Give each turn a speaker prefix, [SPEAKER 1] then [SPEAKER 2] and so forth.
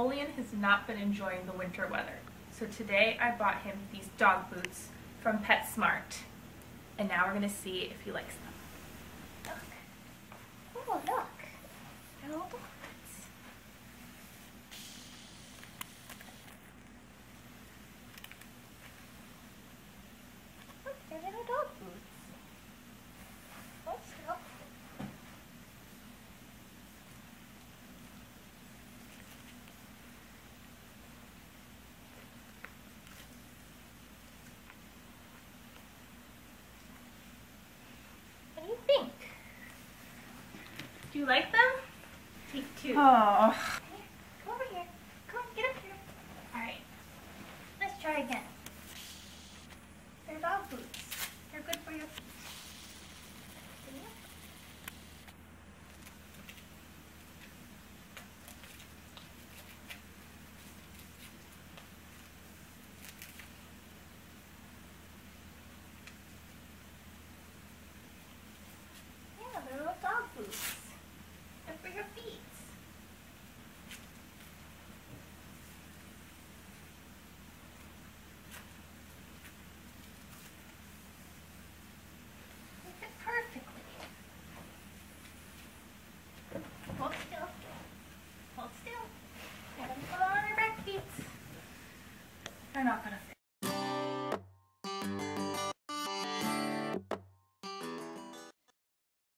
[SPEAKER 1] Napoleon has not been enjoying the winter weather. So today I bought him these dog boots from PetSmart. And now we're going to see if he likes them.
[SPEAKER 2] Look. Oh, look.
[SPEAKER 1] Little boots.
[SPEAKER 2] Look, they're little dog boots. Let's go. What do you think?
[SPEAKER 1] Do you like them? Take two. Oh.
[SPEAKER 2] Come over here. Come on, get up here. All right. Let's try again. I'm not going to fit.